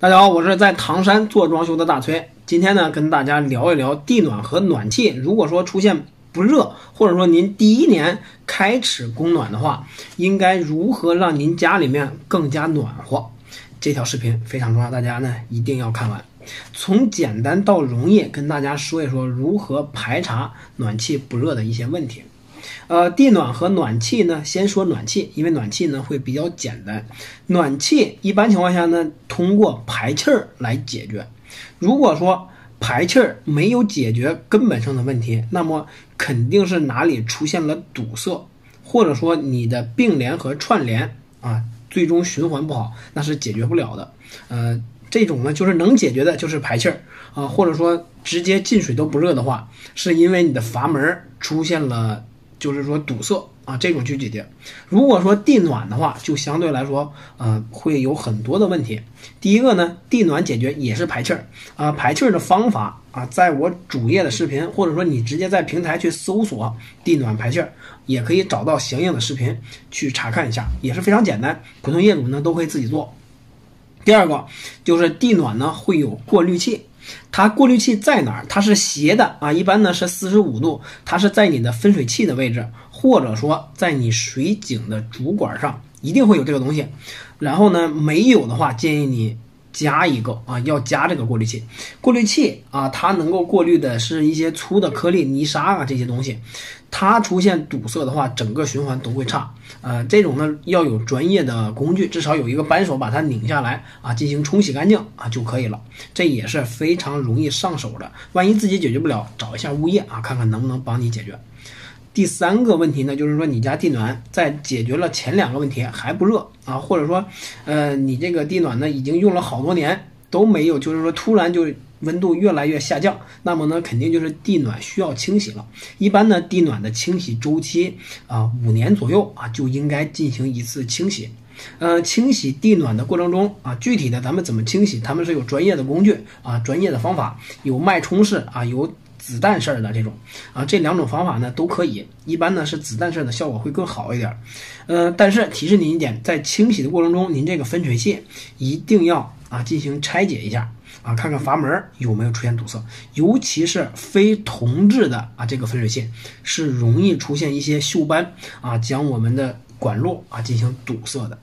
大家好，我是在唐山做装修的大崔。今天呢，跟大家聊一聊地暖和暖气。如果说出现不热，或者说您第一年开始供暖的话，应该如何让您家里面更加暖和？这条视频非常重要，大家呢一定要看完。从简单到容易，跟大家说一说如何排查暖气不热的一些问题。呃，地暖和暖气呢，先说暖气，因为暖气呢会比较简单。暖气一般情况下呢，通过排气儿来解决。如果说排气儿没有解决根本上的问题，那么肯定是哪里出现了堵塞，或者说你的并联和串联啊，最终循环不好，那是解决不了的。呃，这种呢就是能解决的，就是排气儿啊，或者说直接进水都不热的话，是因为你的阀门出现了。就是说堵塞啊，这种去解决。如果说地暖的话，就相对来说，呃，会有很多的问题。第一个呢，地暖解决也是排气儿啊，排气儿的方法啊，在我主页的视频，或者说你直接在平台去搜索地暖排气儿，也可以找到相应的视频去查看一下，也是非常简单，普通业主呢都可以自己做。第二个就是地暖呢会有过滤器。它过滤器在哪儿？它是斜的啊，一般呢是四十五度，它是在你的分水器的位置，或者说在你水井的主管上，一定会有这个东西。然后呢，没有的话，建议你。加一个啊，要加这个过滤器。过滤器啊，它能够过滤的是一些粗的颗粒、泥沙啊这些东西。它出现堵塞的话，整个循环都会差。呃，这种呢要有专业的工具，至少有一个扳手把它拧下来啊，进行冲洗干净啊就可以了。这也是非常容易上手的。万一自己解决不了，找一下物业啊，看看能不能帮你解决。第三个问题呢，就是说你家地暖在解决了前两个问题还不热啊，或者说，呃，你这个地暖呢已经用了好多年都没有，就是说突然就温度越来越下降，那么呢肯定就是地暖需要清洗了。一般呢地暖的清洗周期啊五年左右啊就应该进行一次清洗。呃，清洗地暖的过程中啊，具体的咱们怎么清洗，他们是有专业的工具啊，专业的方法，有脉冲式啊，有。子弹式的这种啊，这两种方法呢都可以。一般呢是子弹式的效果会更好一点。呃，但是提示您一点，在清洗的过程中，您这个分水器一定要啊进行拆解一下啊，看看阀门有没有出现堵塞。尤其是非铜质的啊，这个分水器是容易出现一些锈斑啊，将我们的管路啊进行堵塞的。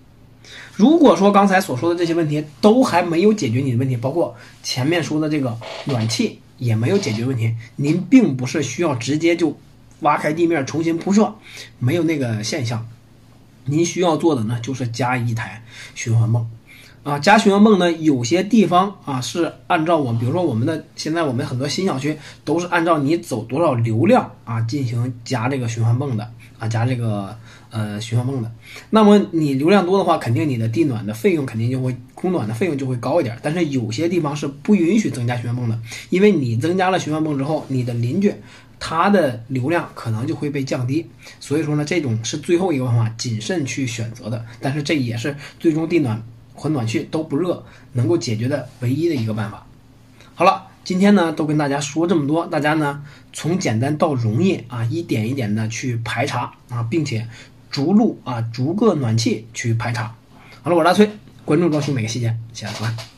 如果说刚才所说的这些问题都还没有解决你的问题，包括前面说的这个暖气。也没有解决问题，您并不是需要直接就挖开地面重新铺设，没有那个现象。您需要做的呢，就是加一台循环泵，啊，加循环泵呢，有些地方啊是按照我，比如说我们的现在我们很多新小区都是按照你走多少流量啊进行加这个循环泵的。啊，加这个呃循环泵的，那么你流量多的话，肯定你的地暖的费用肯定就会供暖的费用就会高一点。但是有些地方是不允许增加循环泵的，因为你增加了循环泵之后，你的邻居他的流量可能就会被降低。所以说呢，这种是最后一个方法，谨慎去选择的。但是这也是最终地暖和暖气都不热能够解决的唯一的一个办法。好了。今天呢，都跟大家说这么多，大家呢从简单到容易啊，一点一点的去排查啊，并且逐路啊，逐个暖气去排查。好了，我是大崔，关注装修每个细节，谢谢。